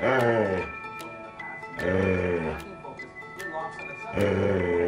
Hey. Hey. Hey.